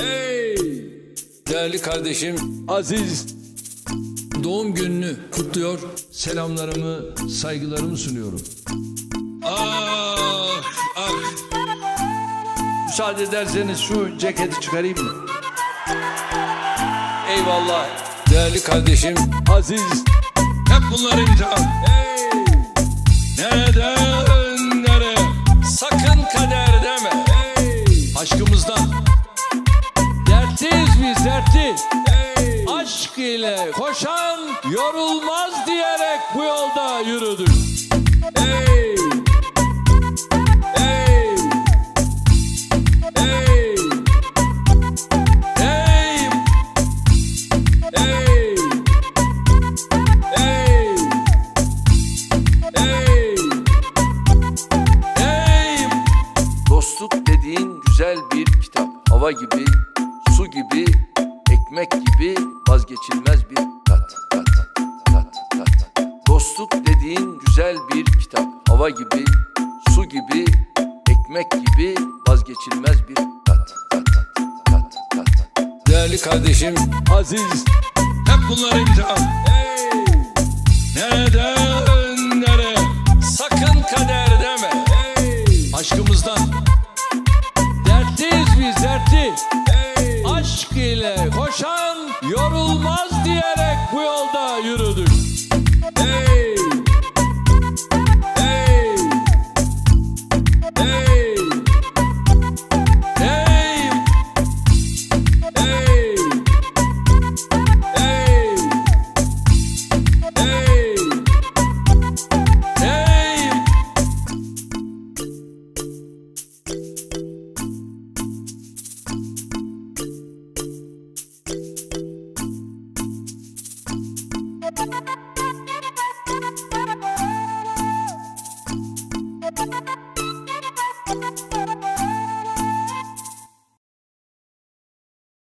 Hey! Değerli kardeşim Aziz doğum gününü kutluyor. Selamlarımı, saygılarımı sunuyorum. Ah, ah. Müsaade ederseniz şu ceketi çıkarayım mı? Eyvallah. Değerli kardeşim Aziz. Hep bunlar imtihan. Hey! Neden nereye? Sakın kader deme. Hey! Aşkımızdan. Dertliyiz biz dertli. Hey! Aşk ile koşan yorulmaz diyerek bu yolda yürüdük. Hey! Hey! Hey! Hey! Hey! Hey! Hey! Hey! Dostluk dediğin güzel bir kitap. Hava gibi, gibi, ekmek gibi vazgeçilmez bir tat. Tat, tat, tat. Dostluk dediğin güzel bir kitap. Hava gibi, su gibi, ekmek gibi vazgeçilmez bir tat. Tat, tat, tat. Değerli kardeşim Aziz Hep bunlar imtihan hey!